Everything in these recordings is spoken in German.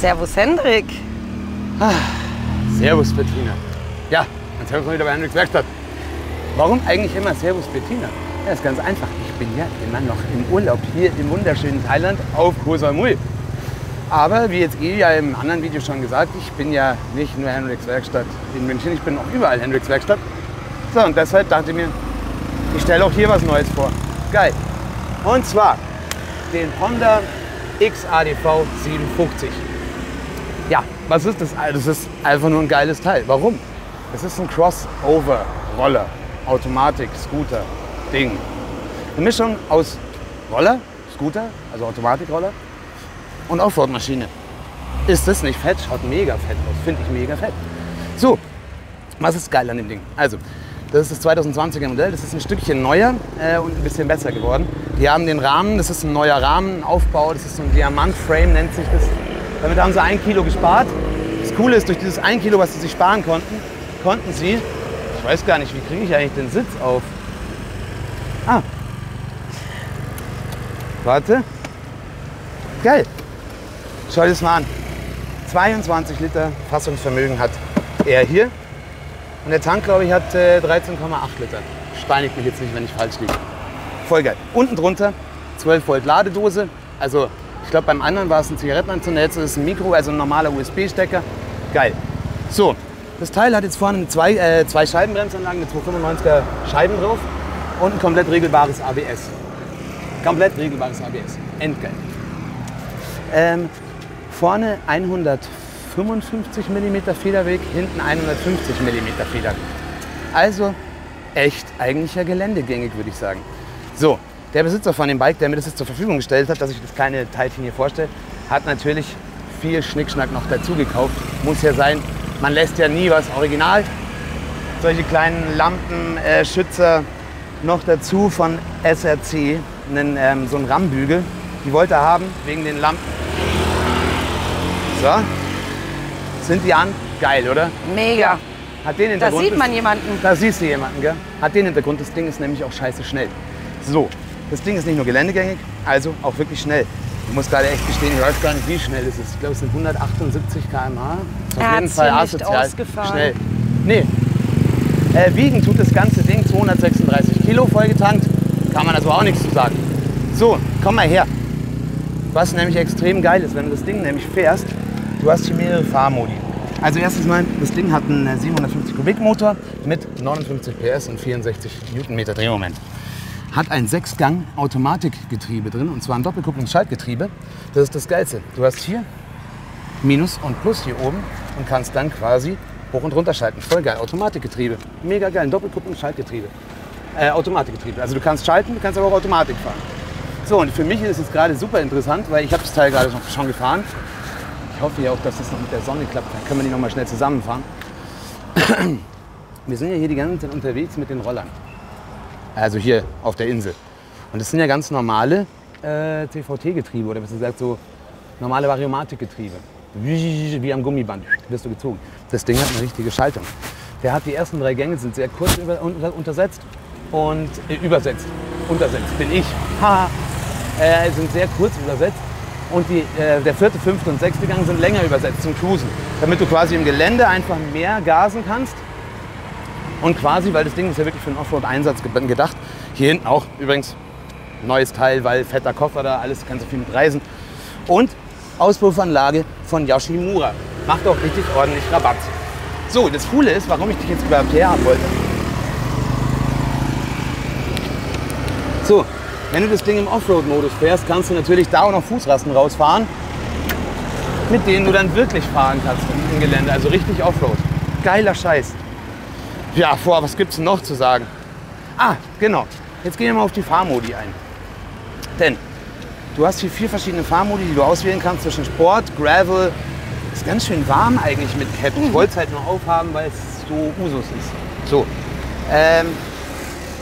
Servus Hendrik. Servus Bettina. Ja, und servus wieder bei Hendricks Werkstatt. Warum eigentlich immer Servus Bettina? Ja, ist ganz einfach. Ich bin ja immer noch im Urlaub hier im wunderschönen Thailand auf Koh Samui. Aber wie jetzt eh ja im anderen Video schon gesagt, ich bin ja nicht nur Hendricks Werkstatt in München, ich bin auch überall Hendricks Werkstatt. So, und deshalb dachte ich mir, ich stelle auch hier was Neues vor. Geil. Und zwar den Honda XADV 750. Ja, was ist das? Das ist einfach nur ein geiles Teil. Warum? Es ist ein Crossover-Roller, Automatik, Scooter, Ding. Eine Mischung aus Roller, Scooter, also Automatikroller und Offroad-Maschine. Ist das nicht fett? Schaut mega fett aus. Finde ich mega fett. So, was ist geil an dem Ding? Also, das ist das 2020er Modell. Das ist ein Stückchen neuer äh, und ein bisschen besser geworden. Die haben den Rahmen, das ist ein neuer Rahmenaufbau. Das ist so ein Diamantframe, nennt sich das. Damit haben sie ein Kilo gespart. Das Coole ist, durch dieses ein Kilo, was sie sich sparen konnten, konnten sie, ich weiß gar nicht, wie kriege ich eigentlich den Sitz auf? Ah. Warte. Geil. Schau dir das mal an. 22 Liter Fassungsvermögen hat er hier. Und der Tank, glaube ich, hat äh, 13,8 Liter. Steinigt mich jetzt nicht, wenn ich falsch liege. Voll geil. Unten drunter 12 Volt Ladedose. Also ich glaube, beim anderen war es ein Zigarettenanzünder. Jetzt ist es ein Mikro, also ein normaler USB-Stecker. Geil. So, das Teil hat jetzt vorne zwei, äh, zwei Scheibenbremsanlagen mit 295er Scheiben drauf und ein komplett regelbares ABS. Komplett regelbares ABS. Endgeil. Ähm, vorne 155 mm Federweg, hinten 150 mm Federweg. Also echt eigentlich ja geländegängig, würde ich sagen. So, der Besitzer von dem Bike, der mir das jetzt zur Verfügung gestellt hat, dass ich das kleine Teilchen hier vorstelle, hat natürlich viel Schnickschnack noch dazu gekauft. Muss ja sein, man lässt ja nie was original. Solche kleinen Lampenschützer äh, noch dazu von SRC, einen, ähm, so einen RAM-Bügel. Die wollte er haben wegen den Lampen. So, sind die an? Geil, oder? Mega. Hat den Da Hintergrund. sieht man jemanden. Da siehst du jemanden, gell? Hat den Hintergrund, das Ding ist nämlich auch scheiße schnell. So, das Ding ist nicht nur geländegängig, also auch wirklich schnell. Ich muss gerade echt gestehen, ich weiß gar nicht, wie schnell es ist. Ich glaube, es sind 178 km/h. Ist auf jeden Fall asozial ausgefahren. schnell. Nee. Äh, wiegen tut das ganze Ding 236 Kilo vollgetankt. Kann man also auch nichts zu sagen. So, komm mal her. Was nämlich extrem geil ist, wenn du das Ding nämlich fährst, du hast hier mehrere Fahrmodi. Also erstens mal, das Ding hat einen äh, 750 Kubik Motor mit 59 PS und 64 Newtonmeter Drehmoment. Hat ein Sechsgang Automatikgetriebe drin und zwar ein Doppelkupplungsschaltgetriebe. Das ist das Geilste. Du hast hier Minus und Plus hier oben und kannst dann quasi hoch und runter schalten. Voll geil. Automatikgetriebe. Mega geil. Ein Doppelkupplungsschaltgetriebe. Äh, Automatikgetriebe. Also du kannst schalten, du kannst aber auch Automatik fahren. So, und für mich ist es gerade super interessant, weil ich habe das Teil gerade schon, gefahren. Ich hoffe ja auch, dass das noch mit der Sonne klappt. Dann können wir die noch mal schnell zusammenfahren. Wir sind ja hier die ganze Zeit unterwegs mit den Rollern. Also hier auf der Insel. Und das sind ja ganz normale äh, CVT-Getriebe oder besser gesagt so normale Variomatik-Getriebe. Wie am Gummiband wirst du gezogen. Das Ding hat eine richtige Schaltung. Der hat die ersten drei Gänge, sind sehr kurz über, unter, untersetzt und äh, übersetzt. Untersetzt bin ich. Haha. äh, sind sehr kurz übersetzt. Und die, äh, der vierte, fünfte und sechste Gang sind länger übersetzt zum Cruisen. Damit du quasi im Gelände einfach mehr gasen kannst. Und quasi, weil das Ding ist ja wirklich für einen Offroad-Einsatz ge- gedacht. Hier hinten auch übrigens neues Teil, weil fetter Koffer da, alles kannst du viel mit reisen. Und Auspuffanlage von Yoshimura. Macht auch richtig ordentlich Rabatt. So, das Coole ist, warum ich dich jetzt überhaupt her haben wollte. So, wenn du das Ding im Offroad-Modus fährst, kannst du natürlich da auch noch Fußrasten rausfahren, mit denen du dann wirklich fahren kannst im Gelände. Also richtig Offroad. Geiler Scheiß. Ja, vor, was gibt's denn noch zu sagen? Ah, genau. Jetzt gehen wir mal auf die Fahrmodi ein. Denn du hast hier vier verschiedene Fahrmodi, die du auswählen kannst zwischen Sport, Gravel. Ist ganz schön warm eigentlich mit Cap. Ich wollte es halt nur aufhaben, weil es so Usus ist. So. Ähm,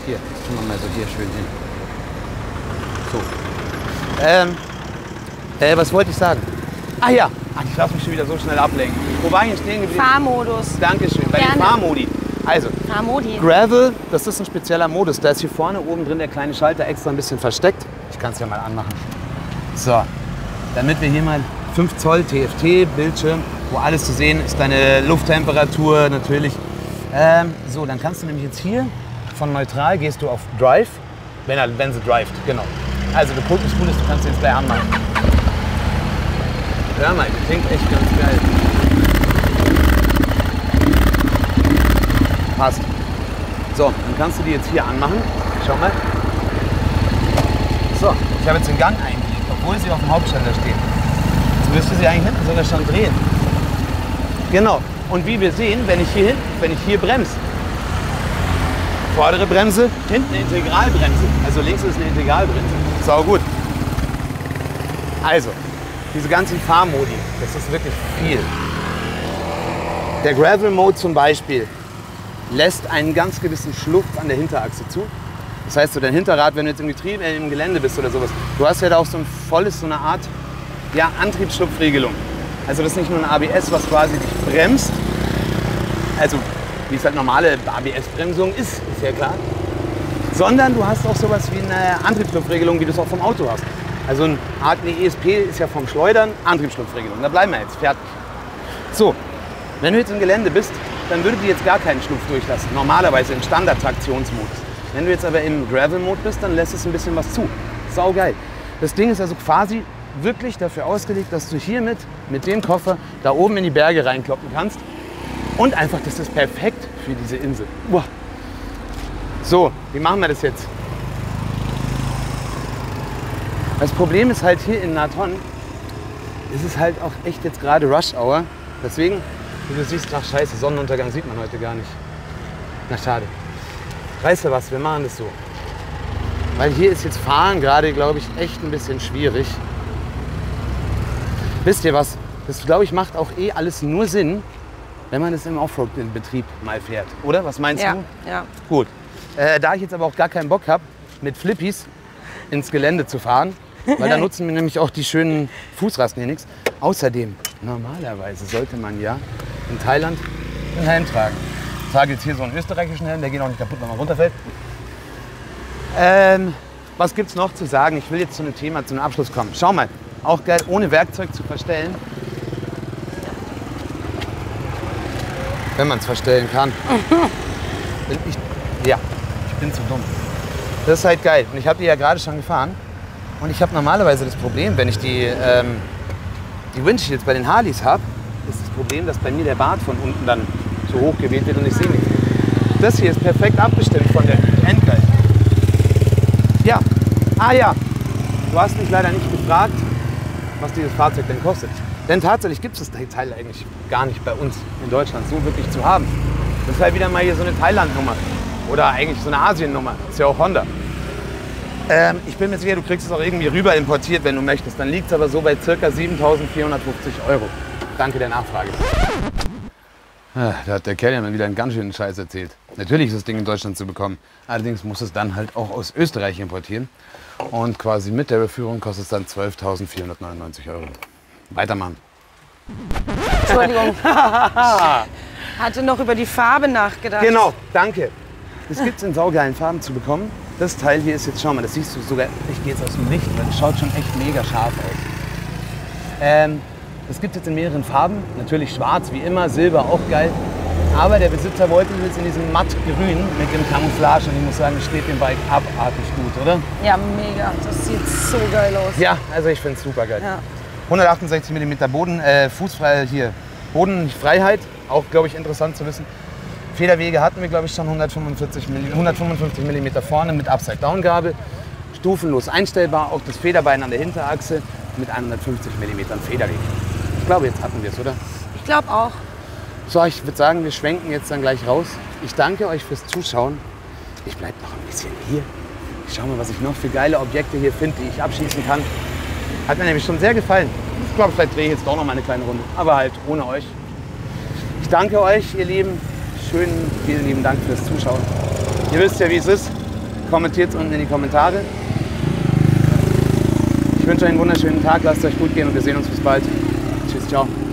hier, tun wir mal so hier schön hin. So. Ähm, äh, was wollte ich sagen? Ah ja, Ach, ich lasse mich schon wieder so schnell ablenken. Wo war ich denn stehen geblieben? Fahrmodus. Dankeschön, bei den Gerne. Fahrmodi. Also, Fahrmodi. Gravel, das ist ein spezieller Modus. Da ist hier vorne oben drin der kleine Schalter extra ein bisschen versteckt. Ich kann es ja mal anmachen. So, damit wir hier mal 5 Zoll TFT-Bildschirm, wo alles zu sehen ist, deine Lufttemperatur natürlich. Ähm, so, dann kannst du nämlich jetzt hier von neutral gehst du auf Drive, wenn, er, wenn sie drivet, genau. Also du guckst, du kannst den jetzt gleich anmachen. Hör mal, die klingt echt ganz geil. Passt. So, dann kannst du die jetzt hier anmachen. Schau mal. So, ich habe jetzt den Gang eingelegt, obwohl sie auf dem Hauptständer steht. Jetzt müsste sie eigentlich hinten sogar schon drehen. Genau. Und wie wir sehen, wenn ich hier wenn ich hier bremse, vordere Bremse, hinten eine Integralbremse. Also links ist eine Integralbremse. Sau gut. Also, diese ganzen Fahrmodi, das ist wirklich viel. Der Gravel Mode zum Beispiel lässt einen ganz gewissen Schluff an der Hinterachse zu. Das heißt, so dein Hinterrad, wenn du jetzt im, Getriebe, äh, im Gelände bist oder sowas, du hast ja da auch so ein volles, so eine Art ja, Antriebsschlupfregelung. Also das ist nicht nur ein ABS, was quasi dich bremst, also wie es halt normale ABS-Bremsung ist, ist ja klar, sondern du hast auch sowas wie eine Antriebsschlupfregelung, wie du es auch vom Auto hast. Also ein Art eine ESP ist ja vom Schleudern Antriebsschlupfregelung. Da bleiben wir jetzt, fertig. So, wenn du jetzt im Gelände bist, dann würde die jetzt gar keinen Schlupf durchlassen, normalerweise im Standard-Traktionsmodus. Wenn du jetzt aber im Gravel-Mode bist, dann lässt es ein bisschen was zu. Sau geil. Das Ding ist also quasi wirklich dafür ausgelegt, dass du hiermit mit dem Koffer da oben in die Berge reinkloppen kannst. Und einfach, das ist perfekt für diese Insel. Boah. So, wie machen wir das jetzt? Das Problem ist halt hier in Naton, ist es halt auch echt jetzt gerade Rush Hour. Deswegen, wie du siehst, ach scheiße, Sonnenuntergang sieht man heute gar nicht. Na schade. Weißt du was, wir machen das so. Weil hier ist jetzt Fahren gerade, glaube ich, echt ein bisschen schwierig. Wisst ihr was? Das, glaube ich, macht auch eh alles nur Sinn, wenn man es im Offroad-Betrieb mal fährt. Oder? Was meinst Ja, du? ja. Gut. Äh, da ich jetzt aber auch gar keinen Bock habe, mit Flippies ins Gelände zu fahren, weil da nutzen mir nämlich auch die schönen Fußrasten hier nichts. Außerdem, normalerweise sollte man ja in Thailand einen Helm tragen. Ich trage jetzt hier so einen österreichischen Helm, der geht auch nicht kaputt, wenn man runterfällt. Ähm, was gibt's noch zu sagen? Ich will jetzt zu einem Thema, zu einem Abschluss kommen. Schau mal, auch geil, ohne Werkzeug zu verstellen. Wenn man es verstellen kann. Ich, ja, ich bin zu dumm. Das ist halt geil. Und ich habe die ja gerade schon gefahren. Und ich habe normalerweise das Problem, wenn ich die, ähm, die Windshields bei den Harleys habe, Problem, dass bei mir der Bart von unten dann so hoch gewählt wird und ich sehe nichts. Das hier ist perfekt abgestimmt von der Endgeil. Ja, ah ja, du hast mich leider nicht gefragt, was dieses Fahrzeug denn kostet. Denn tatsächlich gibt es das Teil eigentlich gar nicht bei uns in Deutschland so wirklich zu haben. Das ist halt wieder mal hier so eine Thailand-Nummer. Oder eigentlich so eine Asien-Nummer. Ist ja auch Honda. Ähm, ich bin mir sicher, du kriegst es auch irgendwie rüber importiert, wenn du möchtest. Dann liegt es aber so bei ca. 7.450 Euro. Danke der Nachfrage. Ah, Da hat der Kerl ja mal wieder einen ganz schönen Scheiß erzählt. Natürlich ist das Ding in Deutschland zu bekommen. Allerdings muss es dann halt auch aus Österreich importieren. Und quasi mit der Beführung kostet es dann 12.499 Euro. Weitermachen. Entschuldigung. Hatte noch über die Farbe nachgedacht. Genau, danke. Das gibt es in saugeilen Farben zu bekommen. Das Teil hier ist jetzt, schau mal, das siehst du sogar, ich gehe jetzt aus dem Licht, weil das schaut schon echt mega scharf aus. Ähm, das gibt es jetzt in mehreren Farben. Natürlich schwarz, wie immer, Silber auch geil. Aber der Besitzer wollte es jetzt in diesem mattgrün mit dem Camouflage und ich muss sagen, es steht dem Bike abartig gut, oder? Ja, mega. Das sieht so geil aus. Ja, also ich finde es super geil. Ja. 168 mm Boden, äh, Fußfrei hier, Bodenfreiheit, auch glaube ich interessant zu wissen. Federwege hatten wir glaube ich schon 145 mm, 155 mm vorne mit Upside-Down-Gabel, stufenlos einstellbar, auch das Federbein an der Hinterachse mit 150 mm Federweg. Ich glaube, jetzt hatten wir es, oder? Ich glaube auch. So, ich würde sagen, wir schwenken jetzt dann gleich raus. Ich danke euch fürs Zuschauen. Ich bleibe noch ein bisschen hier. Ich schaue mal, was ich noch für geile Objekte hier finde, die ich abschießen kann. Hat mir nämlich schon sehr gefallen. Ich glaube, vielleicht drehe ich jetzt doch noch mal eine kleine Runde. Aber halt ohne euch. Ich danke euch, ihr Lieben. Schönen, vielen lieben Dank fürs Zuschauen. Ihr wisst ja, wie es ist. Kommentiert es unten in die Kommentare. Ich wünsche euch einen wunderschönen Tag. Lasst es euch gut gehen und wir sehen uns bis bald. Tchau.